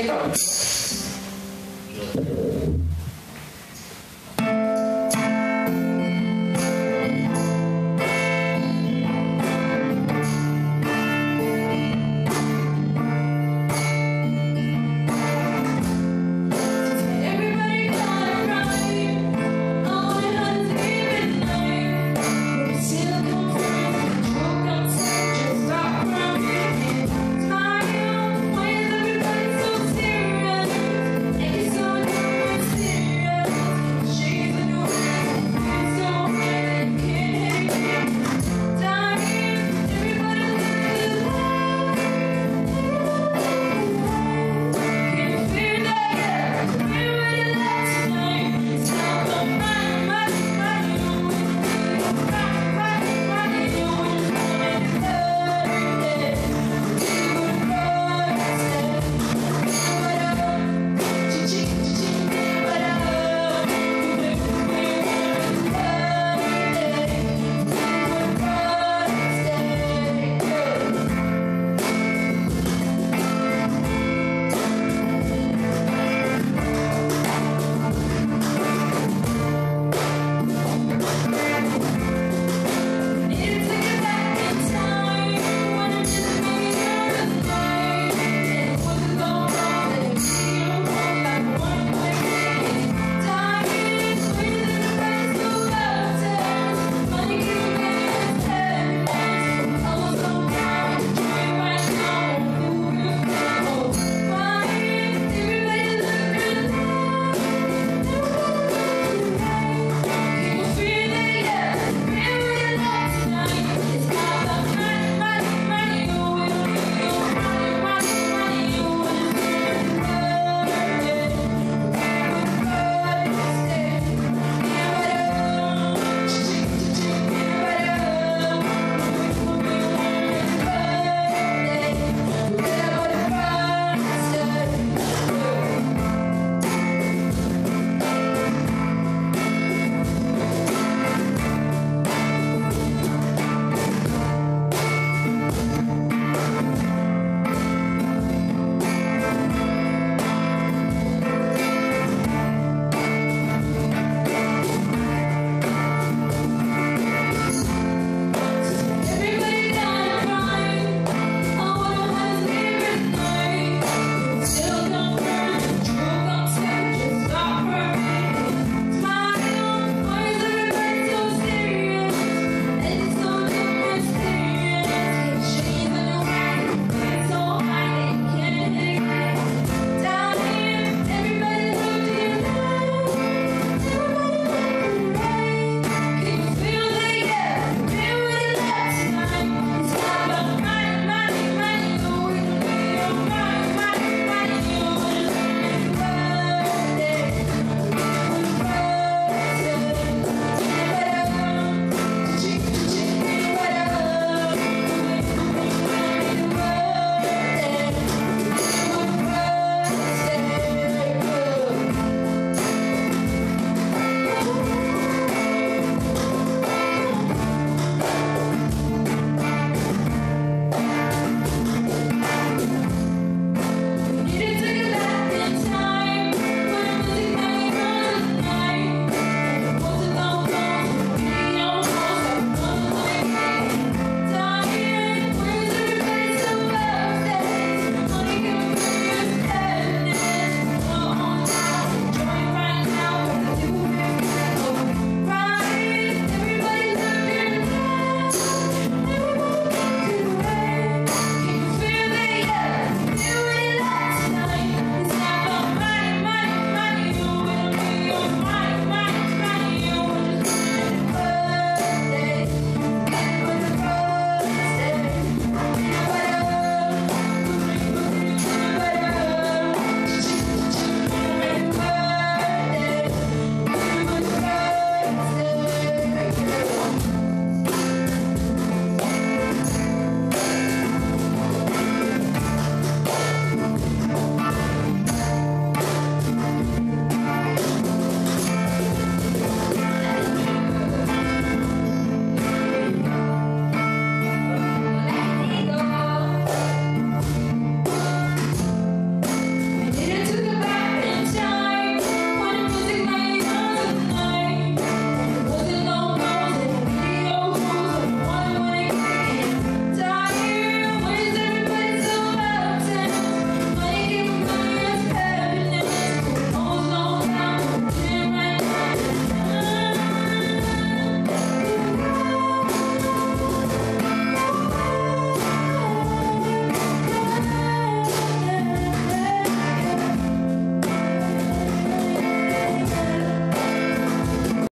Então,